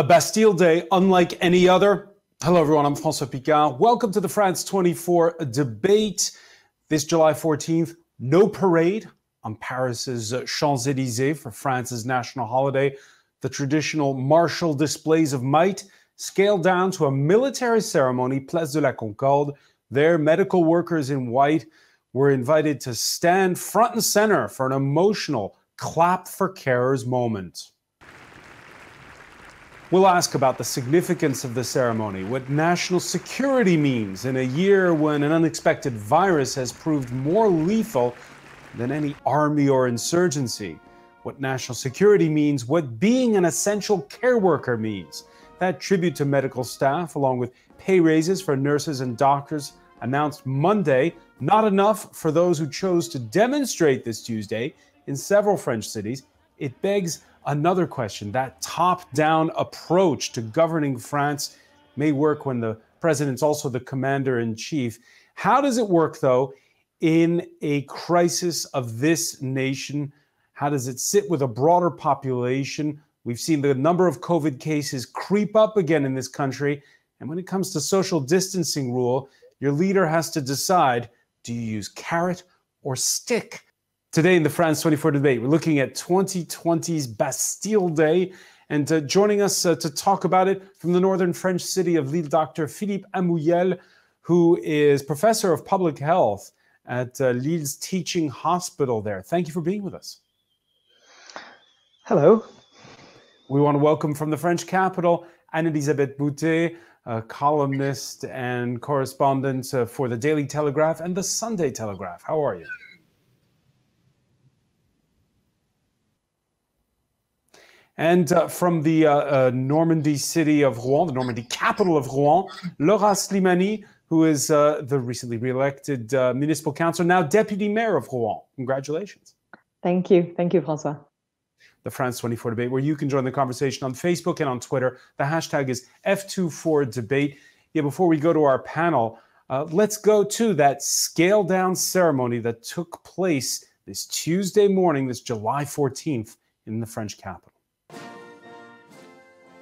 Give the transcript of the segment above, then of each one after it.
A Bastille Day unlike any other. Hello, everyone. I'm Francois Picard. Welcome to the France 24 debate. This July 14th, no parade on Paris's Champs Elysees for France's national holiday. The traditional martial displays of might scaled down to a military ceremony, Place de la Concorde. There, medical workers in white were invited to stand front and center for an emotional clap for carers moment. We'll ask about the significance of the ceremony, what national security means in a year when an unexpected virus has proved more lethal than any army or insurgency, what national security means, what being an essential care worker means. That tribute to medical staff, along with pay raises for nurses and doctors, announced Monday. Not enough for those who chose to demonstrate this Tuesday in several French cities. It begs another question. That top down approach to governing France may work when the president's also the commander in chief. How does it work, though, in a crisis of this nation? How does it sit with a broader population? We've seen the number of COVID cases creep up again in this country. And when it comes to social distancing rule, your leader has to decide do you use carrot or stick? Today in the France 24 debate, we're looking at 2020's Bastille Day. And uh, joining us uh, to talk about it from the northern French city of Lille, Dr. Philippe Amouyel, who is professor of public health at uh, Lille's teaching hospital there. Thank you for being with us. Hello. We want to welcome from the French capital Anne Elisabeth Moutet, a columnist and correspondent uh, for the Daily Telegraph and the Sunday Telegraph. How are you? And uh, from the uh, uh, Normandy city of Rouen, the Normandy capital of Rouen, Laura Slimani, who is uh, the recently re-elected uh, municipal councillor, now deputy mayor of Rouen. Congratulations. Thank you. Thank you, Francois. The France 24 debate, where you can join the conversation on Facebook and on Twitter. The hashtag is F24debate. Yeah, before we go to our panel, uh, let's go to that scale down ceremony that took place this Tuesday morning, this July 14th, in the French capital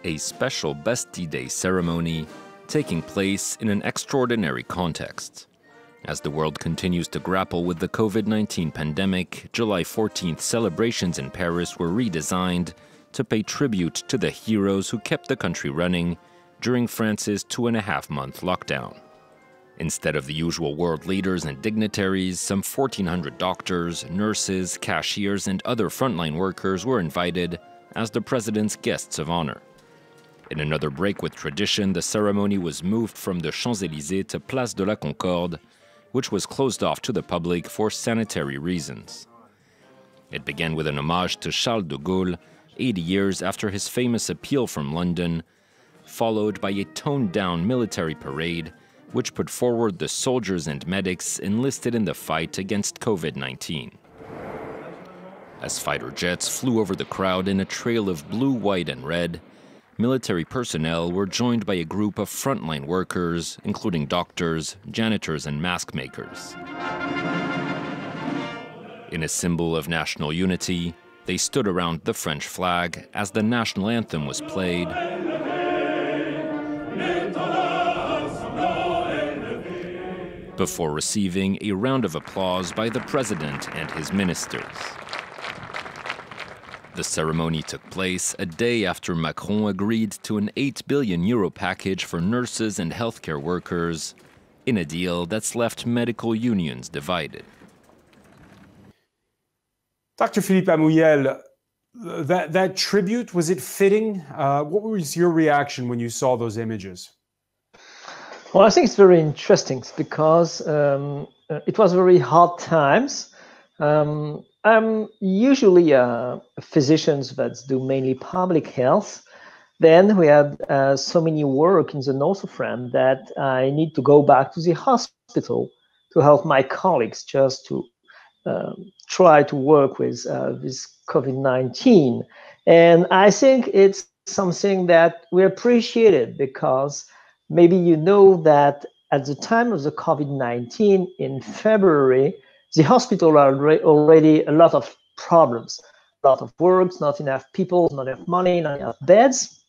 a special Bastille Day ceremony taking place in an extraordinary context. As the world continues to grapple with the COVID 19 pandemic, July 14th celebrations in Paris were redesigned to pay tribute to the heroes who kept the country running during France's two and a half month lockdown. Instead of the usual world leaders and dignitaries, some 1,400 doctors, nurses, cashiers, and other frontline workers were invited as the president's guests of honor. In another break with tradition, the ceremony was moved from the Champs Elysees to Place de la Concorde, which was closed off to the public for sanitary reasons. It began with an homage to Charles de Gaulle, 80 years after his famous appeal from London, followed by a toned down military parade, which put forward the soldiers and medics enlisted in the fight against COVID 19. As fighter jets flew over the crowd in a trail of blue, white, and red, military personnel were joined by a group of frontline workers, including doctors, janitors, and mask makers. In a symbol of national unity, they stood around the French flag as the national anthem was played. Before receiving a round of applause by the president and his ministers. The ceremony took place a day after Macron agreed to an 8 billion euro package for nurses and healthcare workers in a deal that's left medical unions divided. Dr. Philippe Amouyel, that, that tribute, was it fitting? Uh, what was your reaction when you saw those images? Well, I think it's very interesting because um, it was very hard times. Um, I'm usually uh, physicians that do mainly public health. Then we had uh, so many work in the north of France that I need to go back to the hospital to help my colleagues just to uh, try to work with uh, this COVID-19. And I think it's something that we appreciated because maybe you know that at the time of the COVID-19 in February, the hospital are already a lot of problems, a lot of works, not enough people, not enough money, not enough beds.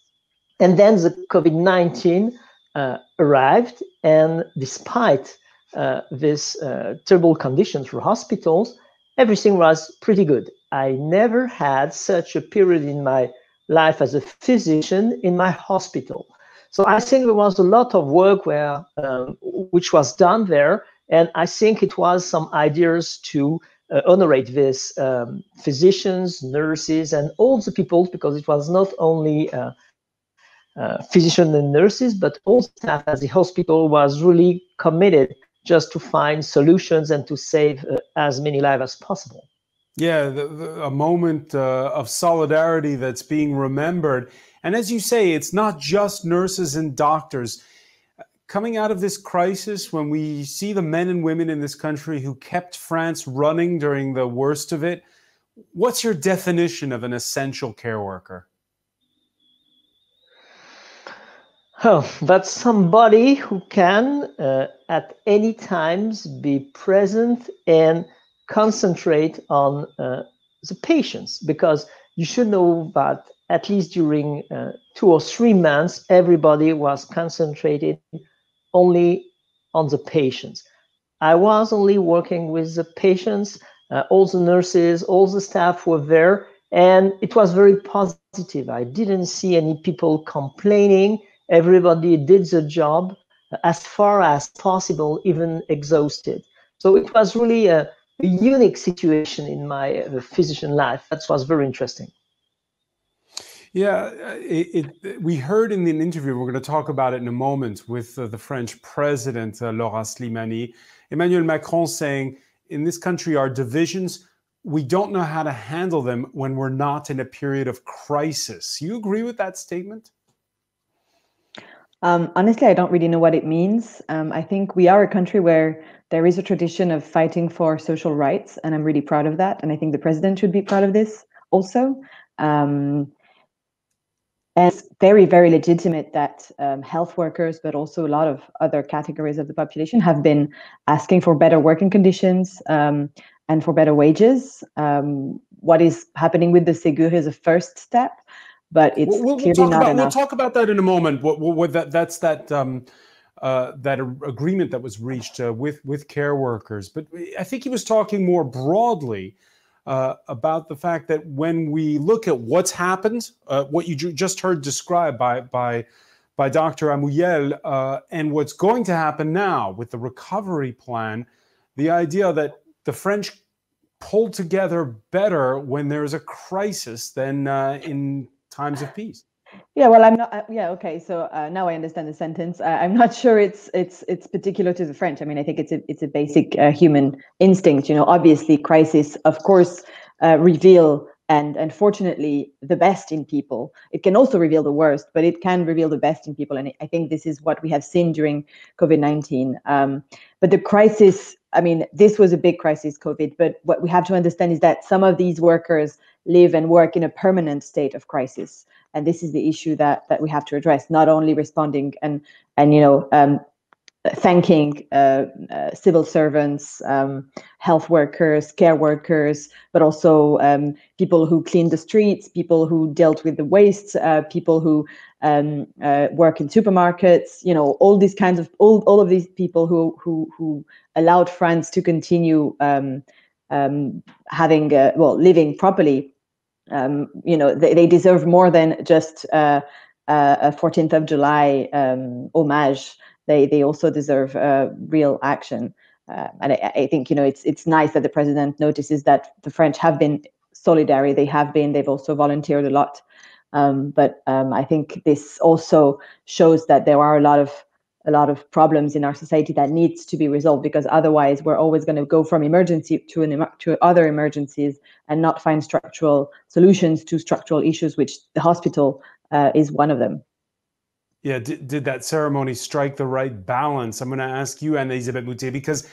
And then the COVID 19 uh, arrived, and despite uh, this uh, terrible conditions for hospitals, everything was pretty good. I never had such a period in my life as a physician in my hospital. So I think there was a lot of work where, um, which was done there, and I think it was some ideas to uh, honorate this um, physicians, nurses, and all the people because it was not only uh, uh, physicians and nurses, but all staff at the hospital was really committed just to find solutions and to save uh, as many lives as possible. Yeah, the, the, a moment uh, of solidarity that's being remembered. And as you say, it's not just nurses and doctors. Coming out of this crisis, when we see the men and women in this country who kept France running during the worst of it, what's your definition of an essential care worker? Oh, that's somebody who can uh, at any times be present and concentrate on uh, the patients because you should know that at least during uh, two or three months, everybody was concentrated only on the patients. I was only working with the patients, uh, all the nurses, all the staff were there, and it was very positive. I didn't see any people complaining everybody did the job as far as possible, even exhausted. So it was really a, a unique situation in my uh, physician life. That was very interesting. Yeah, uh, it, it, we heard in an interview, we're going to talk about it in a moment, with uh, the French president, uh, Laura Slimani, Emmanuel Macron saying, in this country, our divisions, we don't know how to handle them when we're not in a period of crisis. You agree with that statement? Um, honestly, I don't really know what it means. Um, I think we are a country where there is a tradition of fighting for social rights, and I'm really proud of that. And I think the president should be proud of this also. Um, and it's very, very legitimate that um, health workers, but also a lot of other categories of the population, have been asking for better working conditions um, and for better wages. Um, what is happening with the Ségur is a first step but it's we'll, we'll clearly not about, enough. We'll talk about that in a moment. What, what that that's that um, uh, that agreement that was reached uh, with with care workers. But I think he was talking more broadly uh, about the fact that when we look at what's happened, uh, what you just heard described by by by Dr. Amouyel, uh, and what's going to happen now with the recovery plan, the idea that the French pull together better when there's a crisis than uh, in times of peace. Yeah, well, I'm not. Uh, yeah, okay. So uh, now I understand the sentence. Uh, I'm not sure it's it's it's particular to the French. I mean, I think it's a it's a basic uh, human instinct. You know, obviously, crisis, of course, uh, reveal and unfortunately the best in people. It can also reveal the worst, but it can reveal the best in people. And I think this is what we have seen during COVID 19. Um, but the crisis, I mean, this was a big crisis, COVID. But what we have to understand is that some of these workers live and work in a permanent state of crisis and this is the issue that that we have to address not only responding and and you know um, thanking uh, uh, civil servants, um, health workers, care workers, but also um, people who clean the streets, people who dealt with the waste, uh, people who um, uh, work in supermarkets. You know, all these kinds of all, all of these people who who who allowed France to continue um, um, having uh, well living properly um, you know they, they deserve more than just uh, uh, a 14th of July um, homage. They they also deserve uh, real action. Uh, and I, I, think you know it's it's nice that the president notices that the French have been solidary. They have been. They've also volunteered a lot. Um, but um, I think this also shows that there are a lot of a lot of problems in our society that needs to be resolved because otherwise we're always going to go from emergency to an to other emergencies and not find structural solutions to structural issues which the hospital uh, is one of them. Yeah did, did that ceremony strike the right balance? I'm going to ask you anna elisabeth Moutet because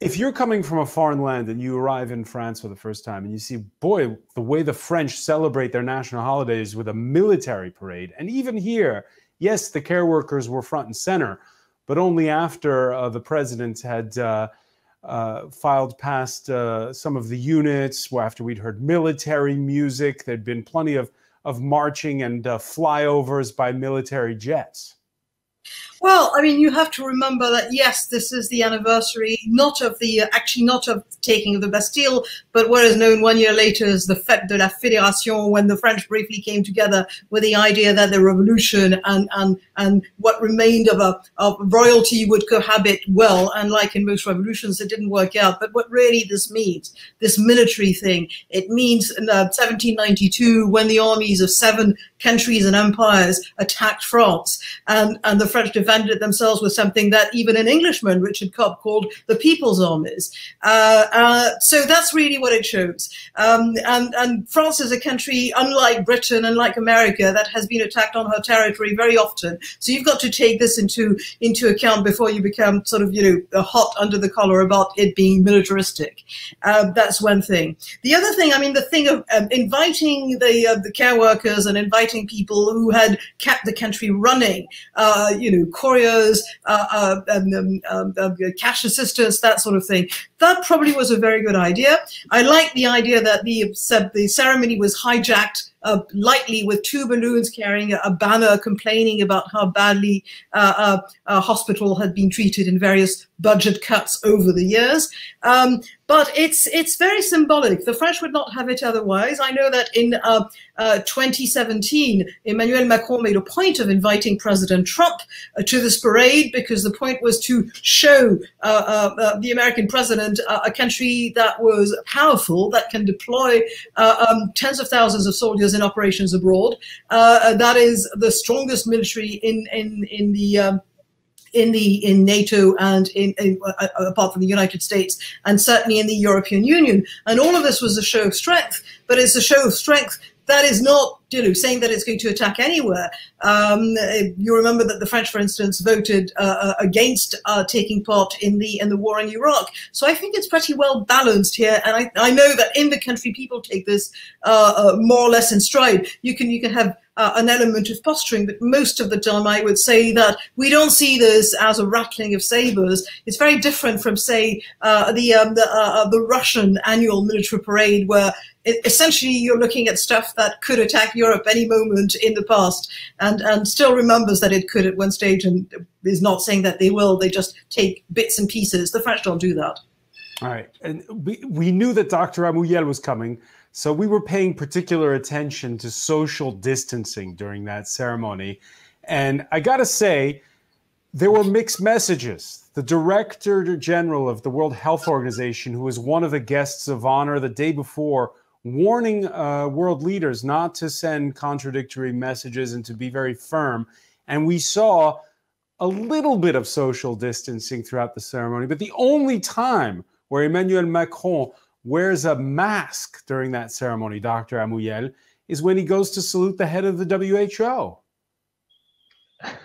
if you're coming from a foreign land and you arrive in France for the first time and you see, boy, the way the French celebrate their national holidays with a military parade, and even here, yes, the care workers were front and center, but only after uh, the president had uh, uh, filed past uh, some of the units, after we'd heard military music. There'd been plenty of, of marching and uh, flyovers by military jets? Well, I mean, you have to remember that yes, this is the anniversary not of the uh, actually not of taking of the Bastille, but what is known one year later as the Fête de la Fédération, when the French briefly came together with the idea that the revolution and and and what remained of a of royalty would cohabit well. And like in most revolutions, it didn't work out. But what really this means, this military thing, it means in uh, 1792 when the armies of seven countries and empires attacked France, and and the French defended themselves with something that even an Englishman, Richard Cobb, called the People's Armies. Uh, uh, so that's really what it shows. Um, and, and France is a country, unlike Britain, unlike America, that has been attacked on her territory very often. So you've got to take this into into account before you become sort of, you know, hot under the collar about it being militaristic. Uh, that's one thing. The other thing, I mean, the thing of um, inviting the uh, the care workers and inviting people who had kept the country running, uh, you know, couriers, uh, uh, um, um, um, cash assistance, that sort of thing. That probably was a very good idea. I like the idea that the, the ceremony was hijacked uh, lightly with two balloons carrying a, a banner complaining about how badly uh, uh, a hospital had been treated in various budget cuts over the years. Um, but it's it's very symbolic. The French would not have it otherwise. I know that in uh, uh, 2017, Emmanuel Macron made a point of inviting President Trump uh, to this parade because the point was to show uh, uh, uh, the American president a country that was powerful, that can deploy um, tens of thousands of soldiers in operations abroad. that is the strongest military in in in the um, in the in NATO and in, in uh, apart from the United States and certainly in the European Union. And all of this was a show of strength, but it's a show of strength that is not saying that it's going to attack anywhere. Um, you remember that the French, for instance, voted uh, uh, against uh, taking part in the in the war in Iraq. So I think it's pretty well balanced here, and I, I know that in the country people take this uh, uh more or less in stride. You can you can have uh, an element of posturing, but most of the time I would say that we don't see this as a rattling of sabers. It's very different from, say, the um, the, the Russian annual military parade, where essentially you're looking at stuff that could attack Europe any moment in the past and, and still remembers that it could at one stage and is not saying that they will. They just take bits and pieces. The French don't do that. All right. And we, we knew that Dr. Amouyel was coming. So we were paying particular attention to social distancing during that ceremony. And I got to say, there were mixed messages. The Director General of the World Health Organization, who was one of the guests of honor the day before, warning uh, world leaders not to send contradictory messages and to be very firm. And we saw a little bit of social distancing throughout the ceremony, but the only time where Emmanuel Macron wears a mask during that ceremony, Dr. Amouyel, is when he goes to salute the head of the WHO.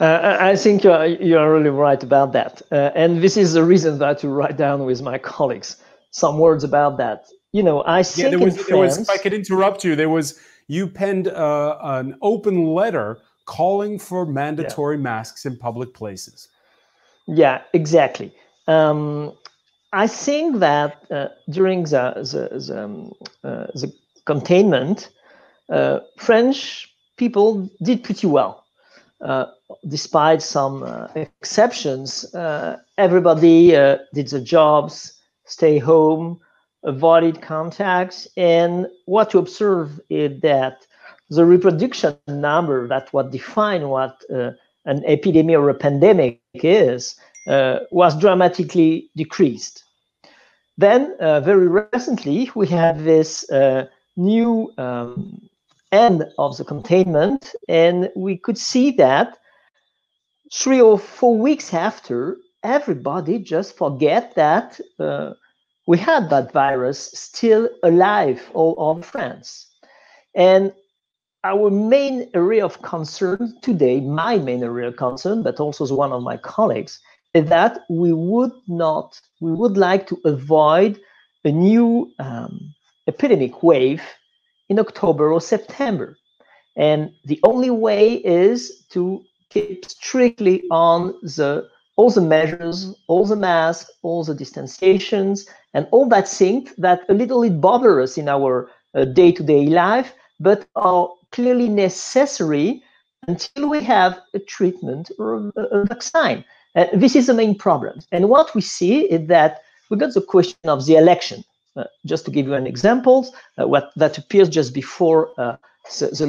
Uh, I think you're, you're really right about that. Uh, and this is the reason that to write down with my colleagues some words about that. You know, I think yeah, there was, there was, if I could interrupt you, there was you penned uh, an open letter calling for mandatory yeah. masks in public places. Yeah, exactly. Um, I think that uh, during the the, the, um, uh, the containment, uh, French people did pretty well. Uh, despite some uh, exceptions, everybody did the jobs, stay home, avoided contacts. And what to observe is that the reproduction number that what define what uh, an epidemic or a pandemic is uh, was dramatically decreased. Then, uh, very recently, we have this uh, new um, end of the containment, and we could see that three or four weeks after, everybody just forget that uh, we had that virus still alive all over France. And our main area of concern today, my main area of concern, but also one of my colleagues, is that we would not, we would like to avoid a new um, epidemic wave in October or September. And the only way is to keep strictly on the all the measures, all the masks, all the distanciations, and all that thing that a little bit bother us in our day to day life, but are clearly necessary until we have a treatment or a, vaccine. Uh, this is the main problem. And what we see is that we got the question of the election. Uh, just to give you an example, uh, what that appears just before uh, the, the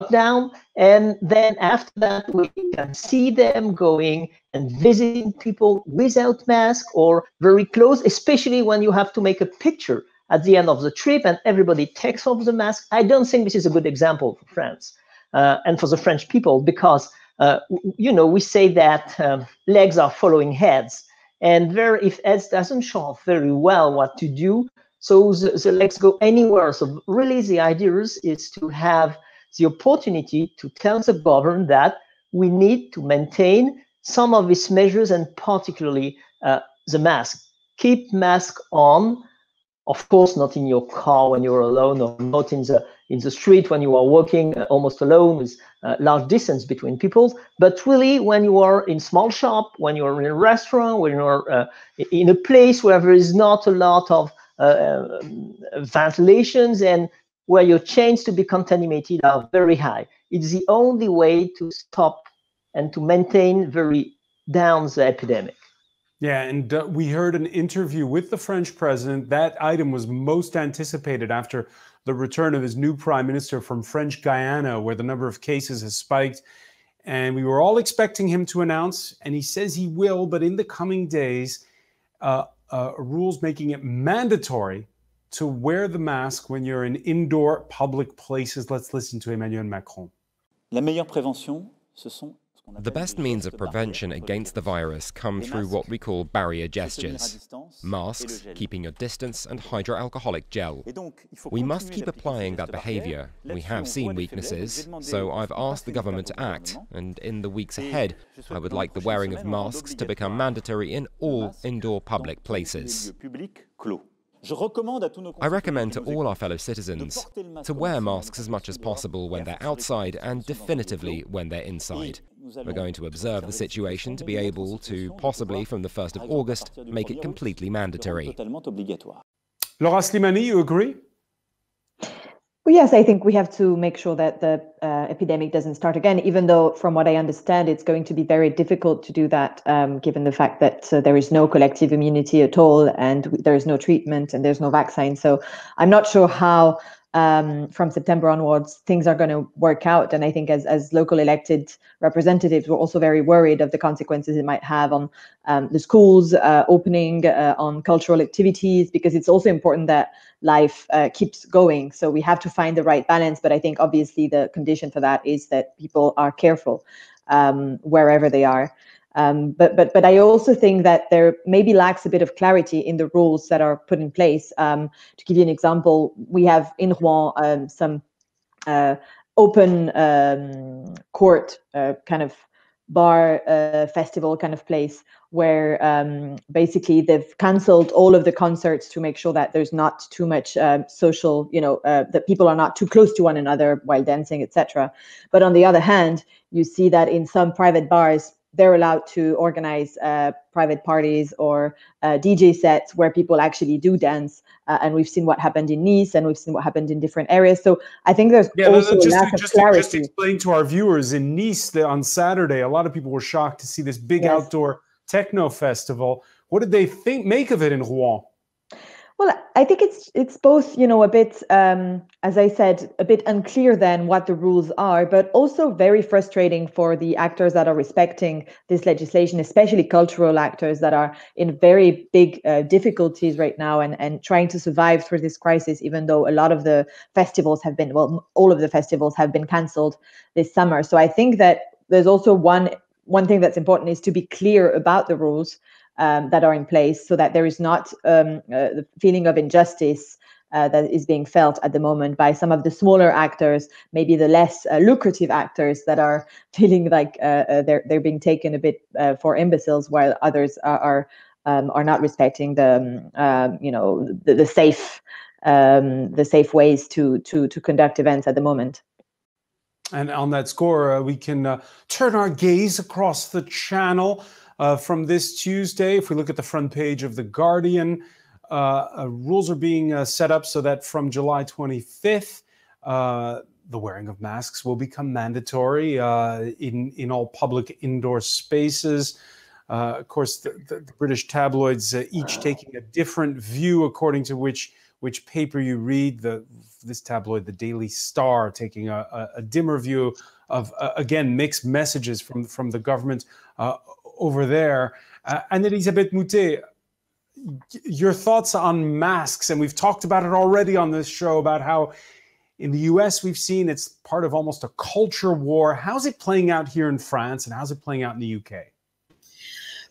lockdown, and then after that we can see them going and visiting people without mask or very close, especially when you have to make a picture at the end of the trip and everybody takes off the mask. I don't think this is a good example for France uh, and for the French people because uh, you know we say that um, legs are following heads, and there if heads doesn't show very well what to do, so the, the legs go anywhere. So really, the idea is to have the opportunity to tell the government that we need to maintain some of these measures and particularly uh, the mask. Keep mask on of course not in your car when you're alone or not in the in the street when you are walking uh, almost alone with uh, large distance between people but really when you are in small shop when you're in a restaurant when you're uh, in a place where there is not a lot of uh, um, ventilations and where your chains to be contaminated are very high it's the only way to stop and to maintain very down the epidemic yeah, and uh, we heard an interview with the French president. That item was most anticipated after the return of his new prime minister from French Guiana, where the number of cases has spiked. And we were all expecting him to announce, and he says he will, but in the coming days, uh, uh, rules making it mandatory to wear the mask when you're in indoor public places. Let's listen to Emmanuel Macron. La meilleure prévention, ce sont the best means of prevention against the virus come through what we call barrier gestures. Masks, keeping your distance, and hydroalcoholic gel. We must keep applying that behavior. We have seen weaknesses, so I've asked the government to act, and in the weeks ahead, I would like the wearing of masks to become mandatory in all indoor public places. I recommend to all our fellow citizens to wear masks as much as possible when they're outside and definitively when they're inside. We're going to observe the situation to be able to, possibly from the 1st of August, make it completely mandatory. Laura Slimani, you agree? Well, yes, I think we have to make sure that the uh, epidemic doesn't start again, even though, from what I understand, it's going to be very difficult to do that, um, given the fact that uh, there is no collective immunity at all and there is no treatment and there's no vaccine. So I'm not sure how um, from September onwards, things are going to work out. And I think as, as local elected representatives, we're also very worried of the consequences it might have on um, the schools uh, opening, uh, on cultural activities, because it's also important that life uh, keeps going. So we have to find the right balance. But I think obviously the condition for that is that people are careful um, wherever they are. Um, but but but I also think that there maybe lacks a bit of clarity in the rules that are put in place. Um, to give you an example, we have in Rouen um, some uh, open um, court uh, kind of bar uh, festival kind of place where um, basically they've cancelled all of the concerts to make sure that there's not too much uh, social, you know, uh, that people are not too close to one another while dancing, etc. But on the other hand, you see that in some private bars, they're allowed to organize uh, private parties or uh, DJ sets where people actually do dance. Uh, and we've seen what happened in Nice and we've seen what happened in different areas. So I think there's yeah, also just, a lack just, of clarity. Just explain to our viewers in Nice that on Saturday, a lot of people were shocked to see this big yes. outdoor techno festival. What did they think make of it in Rouen? Well, I think it's it's both, you know, a bit, um, as I said, a bit unclear then what the rules are, but also very frustrating for the actors that are respecting this legislation, especially cultural actors that are in very big uh, difficulties right now and and trying to survive through this crisis. Even though a lot of the festivals have been, well, all of the festivals have been cancelled this summer. So I think that there's also one one thing that's important is to be clear about the rules um, that are in place so that there is not um, uh, the feeling of injustice uh, that is being felt at the moment by some of the smaller actors, maybe the less uh, lucrative actors that are feeling like uh, uh, they're they're being taken a bit uh, for imbeciles, while others are are, um, are not respecting the um, um, you know the, the safe um, the safe ways to to to conduct events at the moment. And on that score, we can turn our gaze across the channel uh, from this Tuesday. If we look at the front page of The Guardian, uh, rules are being set up so that from July 25th, the wearing of masks will become mandatory uh, in in all public indoor spaces. Uh, of course, the, the, the British tabloids uh, each taking a different view according to which which paper you read. The this tabloid, the Daily Star, taking a, a, a dimmer view of uh, again mixed messages from from the government uh, over there. Uh, Anne Elisabeth Moutet, your thoughts on masks, and we've talked about it already on this show about how in the US, we've seen it's part of almost a culture war. How's it playing out here in France and how's it playing out in the UK?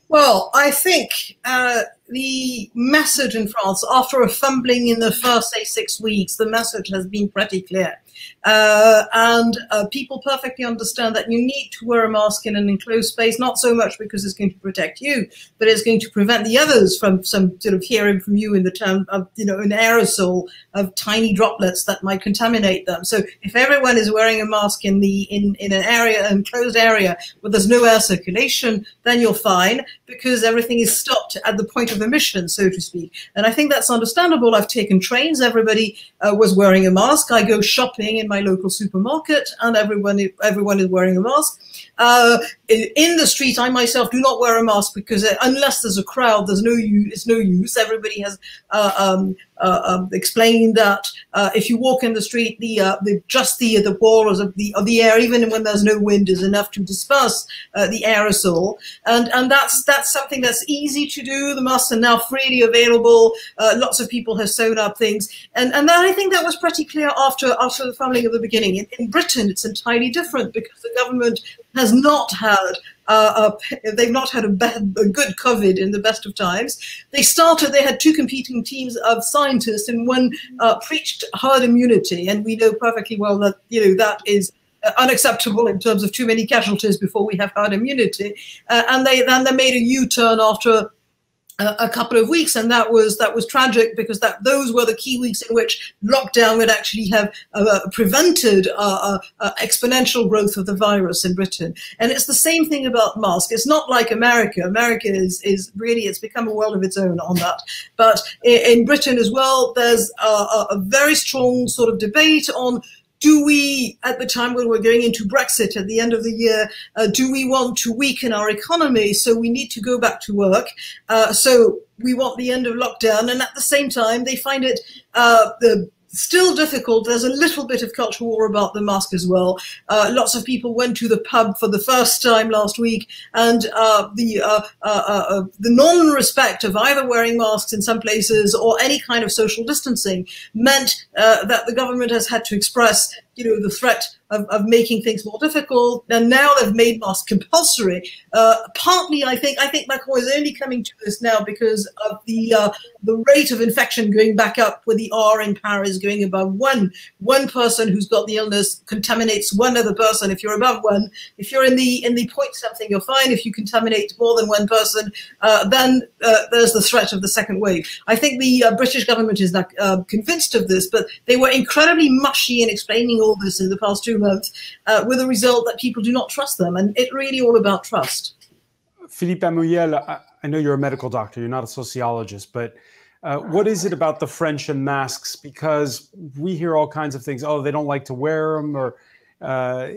Well, I think uh, the message in France, after a fumbling in the first, say, six weeks, the message has been pretty clear. Uh, and uh, people perfectly understand that you need to wear a mask in an enclosed space, not so much because it's going to protect you, but it's going to prevent the others from some sort of hearing from you in the term of, you know, an aerosol of tiny droplets that might contaminate them. So if everyone is wearing a mask in the in, in an area, enclosed area where there's no air circulation, then you're fine because everything is stopped at the point of emission, so to speak. And I think that's understandable. I've taken trains. Everybody uh, was wearing a mask. I go shopping in my local supermarket, and everyone everyone is wearing a mask. Uh, in the street, I myself do not wear a mask because uh, unless there's a crowd, there's no use. It's no use. Everybody has uh, um, uh, um, explained that uh, if you walk in the street, the, the just the the walls of the of the air, even when there's no wind, is enough to disperse the aerosol, and and that's that's something that's easy to do. The masks are now freely available. lots of people have sewn up things, and and then I think that was pretty clear after after the fumbling of the beginning. In, in Britain, it's entirely different because the government has not had uh, a, they've not had a, a, good COVID in the best of times. They started, they had two competing teams of scientists, and one uh, preached herd immunity, and we know perfectly well that you know that is uh, unacceptable in terms of too many casualties before we have herd immunity. Uh, and they then they made a U-turn after a couple of weeks, and that was that was tragic because that those were the key weeks in which lockdown would actually have uh, prevented uh, uh, uh, exponential growth of the virus in Britain. And it's the same thing about masks. It's not like America. America is is really it's become a world of its own on that. But in, in Britain as well, there's a, a very strong sort of debate on do we, at the time when we're going into Brexit at the end of the year, uh, do we want to weaken our economy? So we need to go back to work. Uh, so we want the end of lockdown. And at the same time, they find it uh, the still difficult. There's a little bit of cultural war about the mask as well. Uh, lots of people went to the pub for the first time last week, and uh, the uh, uh, uh, uh the non-respect of either wearing masks in some places or any kind of social distancing meant that the government has had to express you know, the threat of, of making things more difficult. And now they've made masks compulsory. Uh, partly, I think, I think Macron is only coming to this now because of the uh, the rate of infection going back up, with the R in Paris going above one. One person who's got the illness contaminates one other person. If you're above one, if you're in the in the point something, you're fine. If you contaminate more than one person, uh, then uh, there's the threat of the second wave. I think the uh, British government is not uh, convinced of this, but they were incredibly mushy in explaining all this in the past two months, uh, with a result that people do not trust them. And it's really all about trust. Philippe Amouyel, I, I know you're a medical doctor, you're not a sociologist, but uh, what is it about the French and masks? Because we hear all kinds of things. Oh, they don't like to wear them, or uh,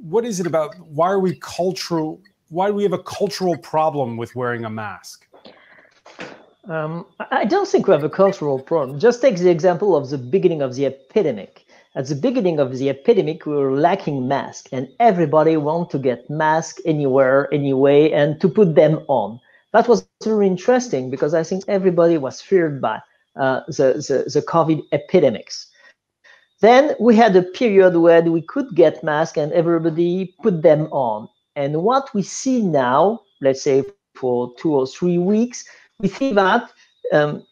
what is it about? Why are we cultural? Why do we have a cultural problem with wearing a mask? Um, I don't think we have a cultural problem. Just take the example of the beginning of the epidemic at the beginning of the epidemic, we were lacking masks, and everybody wanted to get masks anywhere, anyway, and to put them on. That was very interesting because I think everybody was feared by uh, the, the, the COVID epidemics. Then we had a period where we could get masks and everybody put them on. And what we see now, let's say for two or three weeks, we see that um,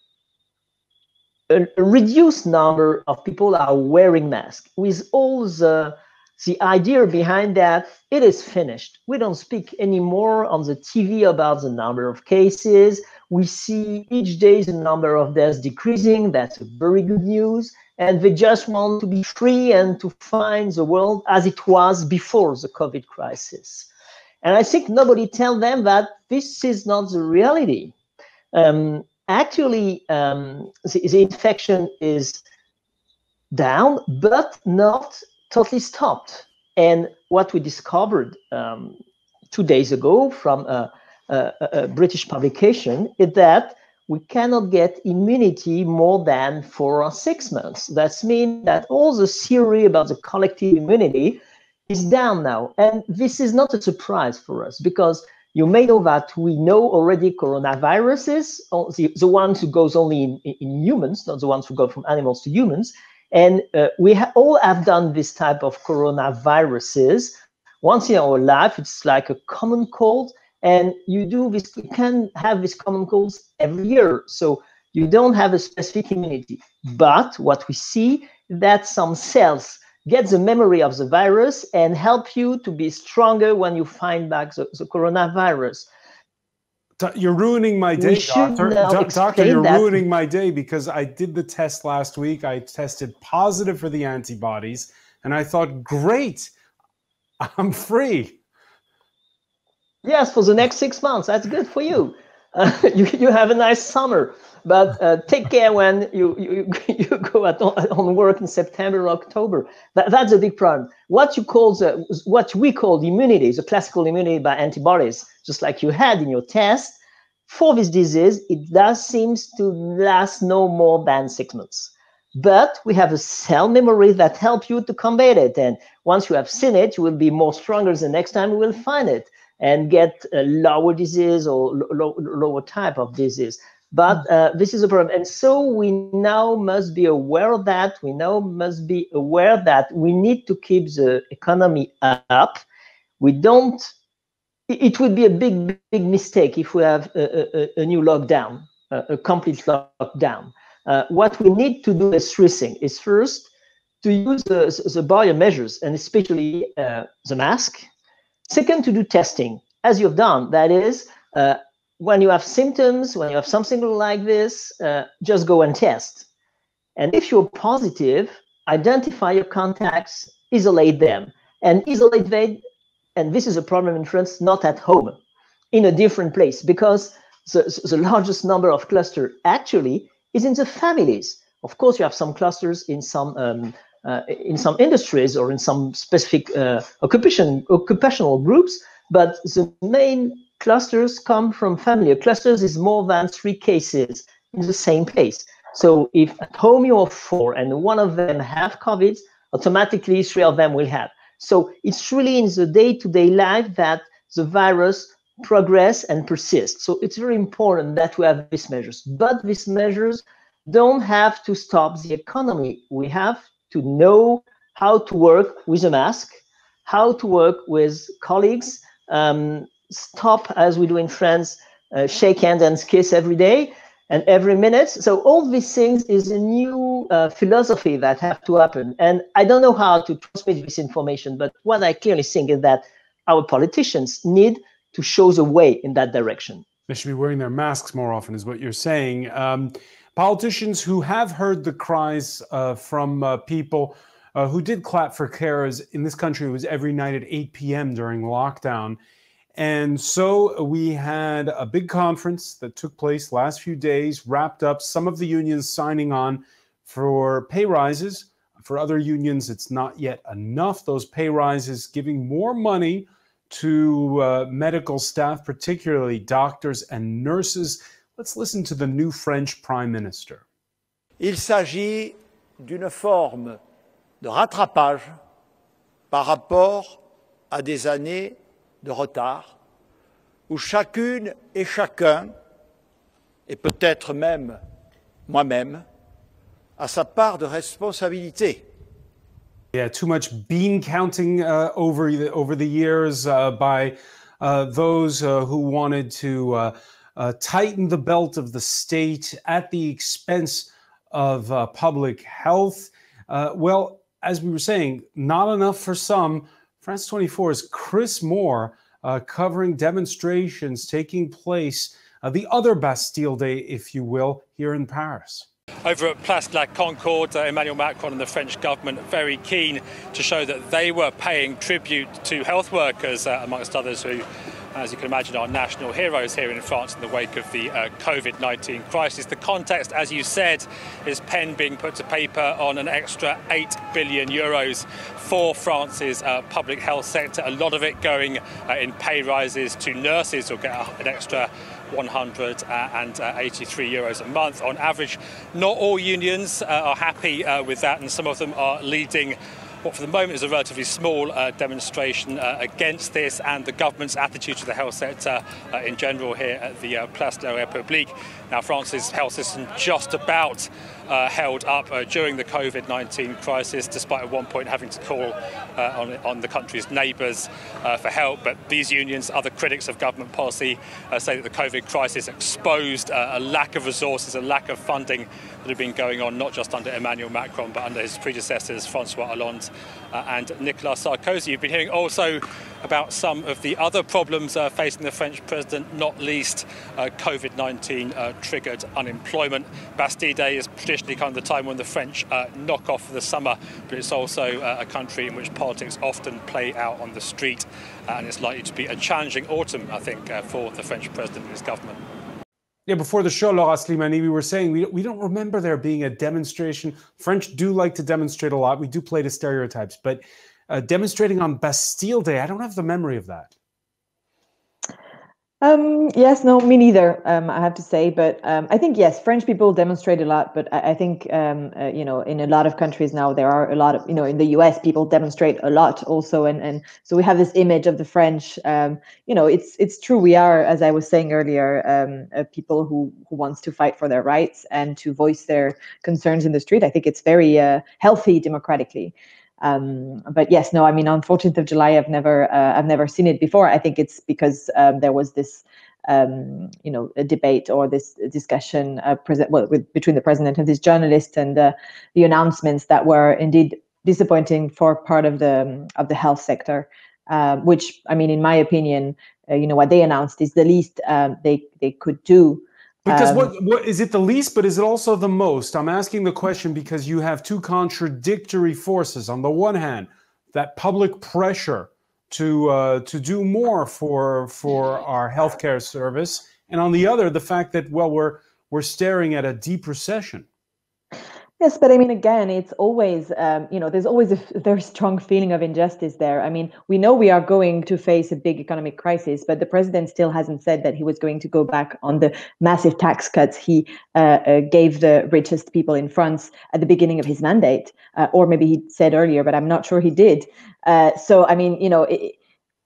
a, reduced number of people are wearing masks. With all the the idea behind that, it is finished. We don't speak anymore on the TV about the number of cases. We see each day the number of deaths decreasing. That's very good news. And they just want to be free and to find the world as it was before the COVID crisis. And I think nobody tell them that this is not the reality. Um, actually um, the, the, infection is down, but not totally stopped. And what we discovered um, two days ago from a, a, a, British publication is that we cannot get immunity more than four or six months. That means that all the theory about the collective immunity is down now. And this is not a surprise for us because you may know that we know already coronaviruses, the, the ones who goes only in, in humans, not the ones who go from animals to humans. And uh, we ha all have done this type of coronaviruses once in our life. It's like a common cold, and you do this. You can have these common colds every year, so you don't have a specific immunity. But what we see that some cells get the memory of the virus and help you to be stronger when you find back the, the coronavirus. You're ruining my day, doctor. doctor, you're that. ruining my day because I did the test last week. I tested positive for the antibodies, and I thought, great, I'm free. Yes, for the next six months. That's good for you. You, you have a nice summer. But uh, take care when you, you, you go at, on work in September or October. That, that's a big problem. What you call the, what we call the immunity, the classical immunity by antibodies, just like you had in your test, for this disease, it does seems to last no more than six months. But we have a cell memory that help you to combat it. And once you have seen it, you will be more stronger the next time you will find it and get a lower disease or lower type of disease. But uh, this is a problem. And so we now must be aware of that. We now must be aware that we need to keep the economy up. We don't, it would be a big, big mistake if we have a, a, a new lockdown, a, a complete lockdown. Uh, what we need to do is three things. Is first, to use the, the barrier measures, and especially uh, the mask. Second, to do testing, as you've done. That is, uh, when you have symptoms, when you have something like this, uh, just go and test. And if you're positive, identify your contacts, isolate them, and isolate them. And this is a problem in France, not at home, in a different place, because the, the largest number of clusters actually is in the families. Of course, you have some clusters in some um, in some industries or in some specific uh, occupation occupational groups, but the main clusters come from family. Clusters is more than three cases in the same place. So if at home you are four and one of them have COVID, automatically three of them will have. So it's really in the day-to-day life that the virus progress and persist. So it's very important that we have these measures. But these measures don't have to stop the economy. We have to know how to work with a mask, how to work with colleagues, um, stop as we do in France, uh, shake hands and kiss every day and every minute. So all these things is a new uh, philosophy that have to happen. And I don't know how to transmit this information, but what I clearly think is that our politicians need to show the way in that direction. They should be wearing their masks more often, is what you're saying. Um, politicians who have heard the cries uh, from uh, people uh, who did clap for carers in this country it was every night at 8 p.m. during lockdown. And so we had a big conference that took place last few days, wrapped up, some of the unions signing on for pay rises. For other unions, it's not yet enough. Those pay rises giving more money to uh, medical staff, particularly doctors and nurses. Let's listen to the new French Prime Minister. Il s'agit d'une forme de rattrapage par rapport à des années de retard, où chacune et chacun, et peut-être même moi-même, a sa part de responsabilité. Yeah, too much bean counting uh, over the, over the years uh, by uh, those uh, who wanted to uh, uh, tighten the belt of the state at the expense of public health. well, as we were saying, not enough for some, France 24's Chris Moore uh, covering demonstrations taking place uh, the other Bastille Day, if you will, here in Paris. Over at Place de la Concorde, uh, Emmanuel Macron and the French government very keen to show that they were paying tribute to health workers, uh, amongst others, who as you can imagine, are national heroes here in France in the wake of the uh, COVID 19 crisis. The context, as you said, is pen being put to paper on an extra 8 billion euros for France's uh, public health sector, a lot of it going uh, in pay rises to nurses who'll get an extra 183 euros a month on average. Not all unions uh, are happy uh, with that, and some of them are leading what for the moment is a relatively small uh, demonstration uh, against this and the government's attitude to the health sector uh, in general here at the uh, Place de la République. Now, France's health system just about uh, held up uh, during the COVID 19 crisis, despite at one point having to call uh, on, on, the country's neighbours uh, for help. But these unions, other critics of government policy, uh, say that the COVID crisis exposed uh, a lack of resources, a lack of funding that had been going on not just under Emmanuel Macron but under his predecessors, Francois Hollande and Nicolas Sarkozy. You've been hearing also about some of the other problems facing the French president, not least COVID 19 uh, triggered unemployment. Bastille Day is traditionally kind of the time when the French uh, knock off for the summer, but it's also uh, a country in which politics often play out on the street, uh, and it's likely to be a challenging autumn, I think, for the French president and his government. Yeah, before the show, Laura Slimani, we were saying we, we don't remember there being a demonstration. French do like to demonstrate a lot. We do play to stereotypes, but uh, demonstrating on Bastille Day. I don't have the memory of that. Um, yes, no, me neither. Um, I have to say, but um, I think yes, French people demonstrate a lot. But I, I think um, uh, you know, in a lot of countries now, there are a lot of you know, in the U.S., people demonstrate a lot also, and and so we have this image of the French. Um, you know, it's it's true. We are, as I was saying earlier, um, uh, people who who wants to fight for their rights and to voice their concerns in the street. I think it's very uh, healthy democratically. Um, but yes, no, I mean on 14th of July, I've never uh, I've never seen it before. I think it's because um, there was this um, you know a debate or this discussion uh, present well, with, between the president and this journalist and uh, the announcements that were indeed disappointing for part of the of the health sector. Uh, which I mean, in my opinion, uh, you know what they announced is the least um, they they could do because um, what, what is it the least, but is it also the most? I'm asking the question because you have two contradictory forces. On the one hand, that public pressure to uh, to do more for for our healthcare service, and on the other, the fact that well, we're we're staring at a deep recession. Yes, but I mean, again, it's always, um, you know, there's always a very strong feeling of injustice there. I mean, we know we are going to face a big economic crisis, but the president still hasn't said that he was going to go back on the massive tax cuts he uh, uh, gave the richest people in France at the beginning of his mandate, uh, or maybe he said earlier, but I'm not sure he did. Uh, so, I mean, you know, it,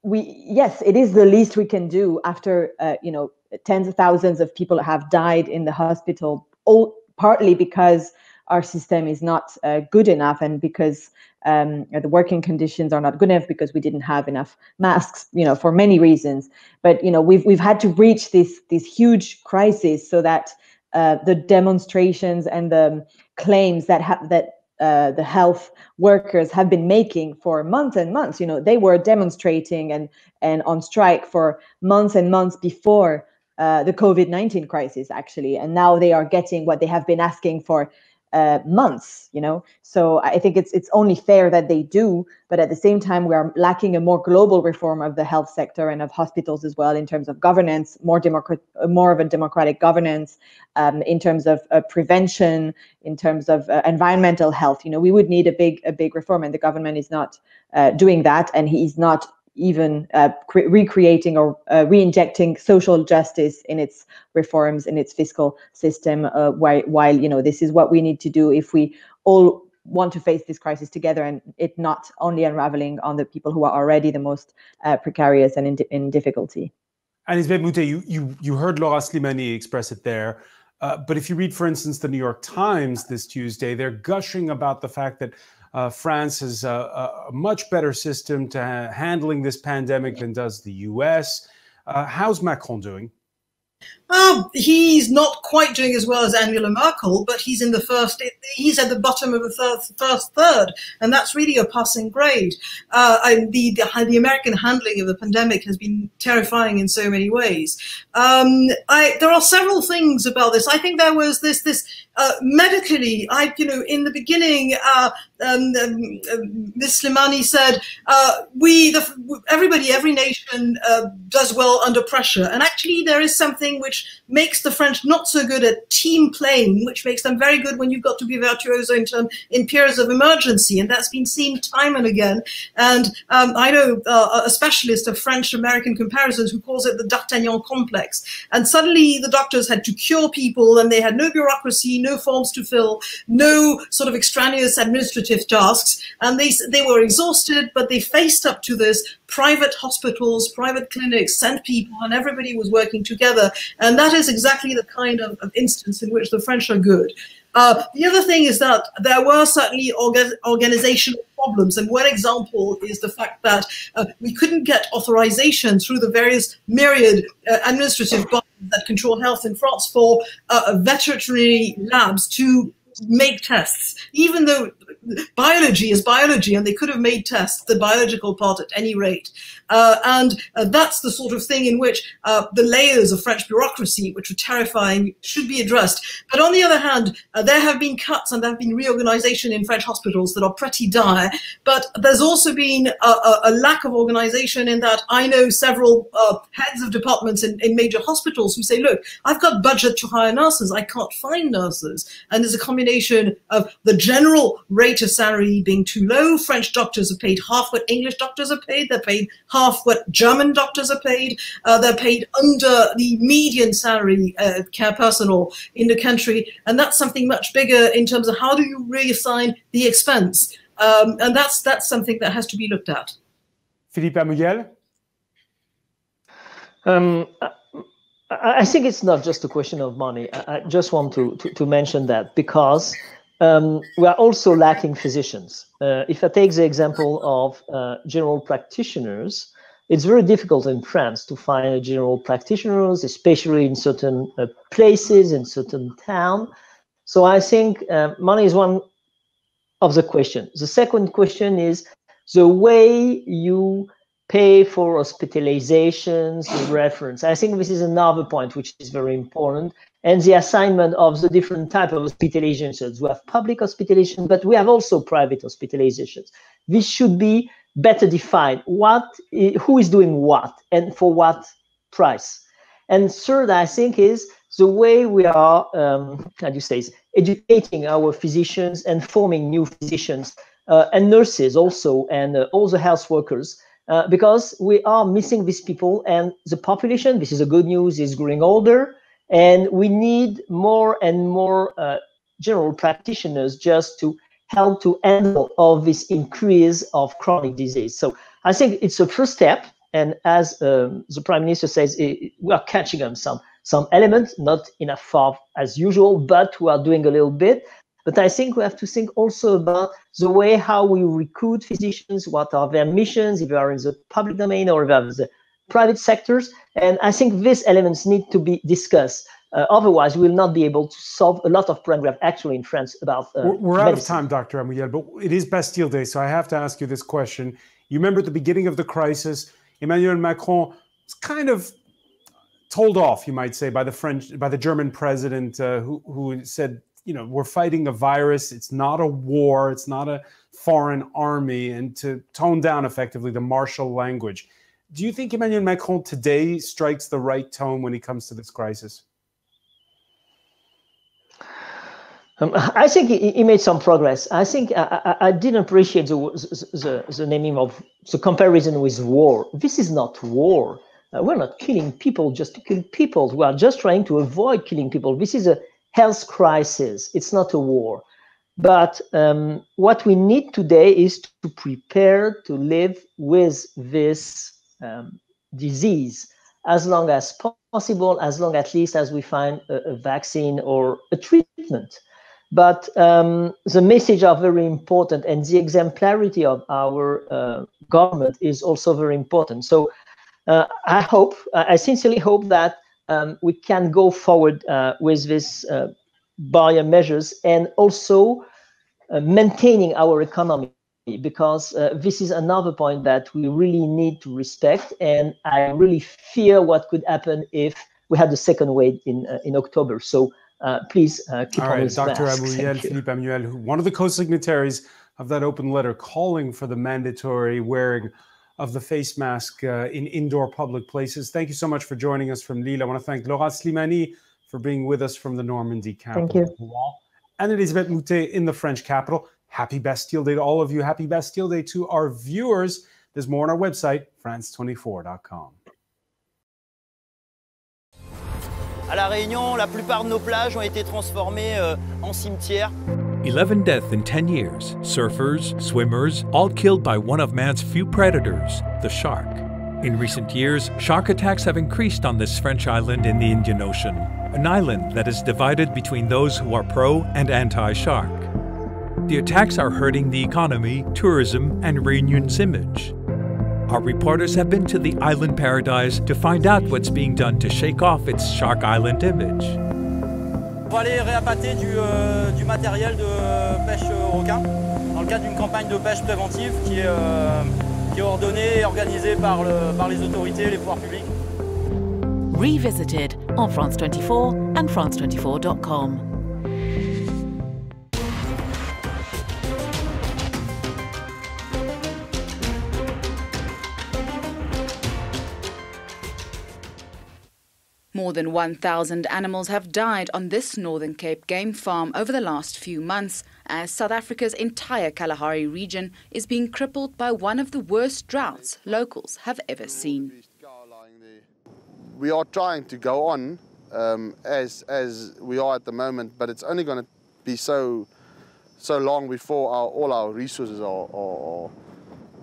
we yes, it is the least we can do after, uh, you know, tens of thousands of people have died in the hospital, all partly because our system is not uh, good enough and because um, the working conditions are not good enough because we didn't have enough masks you know for many reasons but you know we've we've had to reach this this huge crisis so that uh, the demonstrations and the claims that have that uh, the health workers have been making for months and months. You know, they were demonstrating and and on strike for months and months before uh, the COVID nineteen crisis, actually, and now they are getting what they have been asking for uh, months you know? So i think it's it's only fair that they do but at the same time we are lacking a more global reform of the health sector and of hospitals as well in terms of governance more democrat more of a democratic governance um, in terms of uh, prevention in terms of uh, environmental health. You know we would need a big a big reform and the government is not uh, doing that and he's not even uh, recreating or uh, re-injecting social justice in its reforms in its fiscal system uh, while, while you know this is what we need to do if we all want to face this crisis together and it not only unraveling on the people who are already the most uh, precarious and in, in difficulty. Anne Elisabeth Moutet, you, you, you heard Laura Slimani express it there. Uh, but if you read, for instance, the New York Times this Tuesday, they're gushing about the fact that uh, France has a, a, much better system to ha- handling this pandemic than does the US. Uh, how's Macron doing? oh, he's not quite doing as well as Angela Merkel, but he's in the first, he's at the bottom of the first third, and that's really a passing grade. Uh, the, the, the American handling of the pandemic has been terrifying in so many ways. Um, I, there are several things about this. I think there was this this uh, medically, I, you know, in the beginning, uh, um, um, um Ms. Slimani said, uh, we, the, everybody, every nation uh, does well under pressure. And actually, there is something which makes the French not so good at team playing, which makes them very good when you've got to be virtuoso in, term, in periods of emergency. And that's been seen time and again. And um, I know uh, a specialist of French-American comparisons who calls it the D'Artagnan complex. And suddenly the doctors had to cure people and they had no bureaucracy, no forms to fill, no sort of extraneous administrative tasks. And they, they were exhausted, but they faced up to this. Private hospitals, private clinics sent people, and everybody was working together. And that is exactly the kind of, of instance in which the French are good. Uh, the other thing is that there were certainly orga organizational problems. And one example is the fact that uh, we couldn't get authorization through the various myriad uh, administrative bodies that control health in France for uh, veterinary labs to make tests, even though biology is biology and they could have made tests, the biological part at any rate. Uh, and uh, that's the sort of thing in which uh, the layers of French bureaucracy, which are terrifying, should be addressed. But on the other hand, uh, there have been cuts and there have been reorganization in French hospitals that are pretty dire. But there's also been a, a, a lack of organization in that I know several uh, heads of departments in, in major hospitals who say, look, I've got budget to hire nurses. I can't find nurses. And there's a combination of the general rate of salary being too low. French doctors are paid half what English doctors are paid. They're paid half half what German doctors are paid. Uh, they're paid under the median salary uh, care personnel in the country. And that's something much bigger in terms of how do you reassign the expense? Um, and that's, that's something that has to be looked at. Philippe Amouyel? Um, I think it's not just a question of money. I just want to, to, to mention that because um, we are also lacking physicians. Uh, if I take the example of uh, general practitioners, it's very difficult in France to find general practitioners, especially in certain uh, places, in certain towns. So I think uh, money is one of the questions. The second question is the way you pay for hospitalizations, reference. I think this is another point which is very important and the assignment of the different type of hospitalizations. We have public hospitalization, but we have also private hospitalizations. This should be better defined. What, who is doing what, and for what price? And third, I think, is the way we are, um, how do you say, educating our physicians and forming new physicians uh, and nurses also, and uh, all the health workers. Uh, because we are missing these people and the population, this is a good news, is growing older and we need more and more uh, general practitioners just to help to handle all this increase of chronic disease. So I think it's a first step. And as um, the prime minister says, it, we are catching on some some elements, not enough far as usual, but we are doing a little bit. But I think we have to think also about the way how we recruit physicians, what are their missions, if they are in the public domain or if they are in the private sectors. And I think these elements need to be discussed. Uh, otherwise, we will not be able to solve a lot of problems we have actually in France about. Uh, we're, we're out of time, Dr. Amouyel, but it is Bastille Day, so I have to ask you this question. You remember at the beginning of the crisis, Emmanuel Macron was kind of told off, you might say, by the French, by the German president, uh, who who said, you know, we're fighting a virus. It's not a war. It's not a foreign army, and to tone down effectively the martial language do you think Emmanuel Macron today strikes the right tone when he comes to this crisis? Um, I think he, he, made some progress. I think I, I, I didn't appreciate the, the, the, naming of the comparison with war. This is not war. Uh, we're not killing people just to kill people. We are just trying to avoid killing people. This is a health crisis. It's not a war. But um, what we need today is to prepare to live with this um, disease as long as possible, as long at least as we find a, a vaccine or a treatment. But um, the message are very important, and the exemplarity of our uh, government is also very important. So uh, I hope, I sincerely hope that um, we can go forward uh, with this uh, barrier measures and also uh, maintaining our economy because uh, this is another point that we really need to respect. And i really fear what could happen if we had the second wave in uh, in october. So uh, please keep All on right, Dr. Amouyel, Philippe Amouyel, one of the co-signatories of that open letter calling for the mandatory wearing of the face mask uh, in indoor public places. Thank you so much for joining us from Lille. I want to thank Laura Slimani for being with us from the Normandy capital. Thank you. And Elisabeth Moutet in the French capital. Happy Bastille Day to all of you. Happy Bastille Day to our viewers. There's more on our website, france24.com. À La Réunion, la plupart de nos plages ont été transformées euh, en cimetières. 11 deaths in 10 years. Surfers, swimmers, all killed by one of man's few predators, the shark. In recent years, shark attacks have increased on this French island in the Indian Ocean, an island that is divided between those who are pro and anti shark. The attacks are hurting the economy, tourism, and Reunion's image. Our reporters have been to the island paradise to find out what's being done to shake off its Shark Island image. On va aller réappâter du, euh, matériel de pêche au requin dans le cadre d'une campagne de pêche préventive qui est, euh, ordonnée et organisée par, le, par les autorités, les pouvoirs publics. Revisited on France 24 and France24.com. More than 1,000 animals have died on this Northern Cape game farm over the last few months as South Africa's entire Kalahari region is being crippled by one of the worst droughts locals have ever seen. We are trying to go on um, as, as we are at the moment, but it's only going to be so, so long before our, all our resources are, are,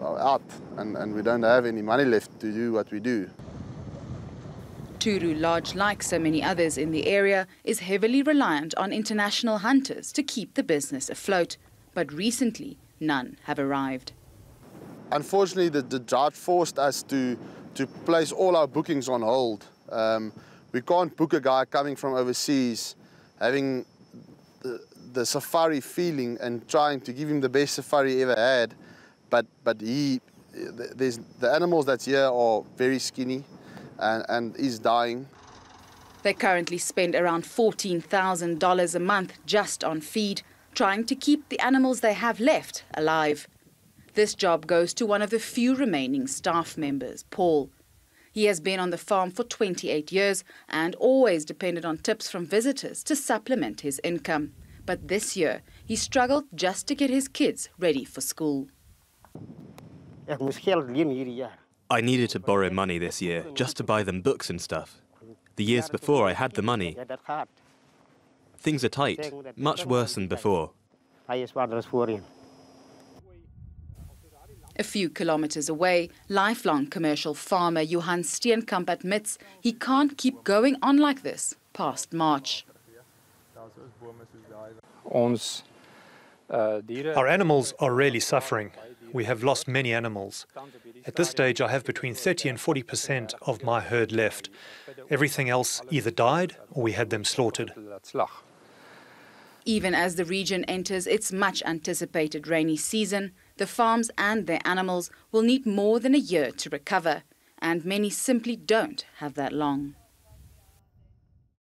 are out and, and we don't have any money left to do what we do. Turu Lodge, like so many others in the area, is heavily reliant on international hunters to keep the business afloat. But recently, none have arrived. Unfortunately, the, the drought forced us to, to place all our bookings on hold. Um, we can't book a guy coming from overseas having the, the safari feeling and trying to give him the best safari ever had. But, but he, there's, the animals that's here are very skinny and, and is dying. They currently spend around $14,000 a month just on feed, trying to keep the animals they have left alive. This job goes to one of the few remaining staff members, Paul. He has been on the farm for 28 years and always depended on tips from visitors to supplement his income. But this year, he struggled just to get his kids ready for school. I needed to borrow money this year just to buy them books and stuff. The years before, I had the money. Things are tight, much worse than before. A few kilometers away, lifelong commercial farmer Johan Steenkamp admits he can't keep going on like this past March. Uh, Our animals are really suffering. We have lost many animals. At this stage, I have between 30 and 40 percent of my herd left. Everything else either died or we had them slaughtered. Even as the region enters its much anticipated rainy season, the farms and their animals will need more than a year to recover, and many simply don't have that long.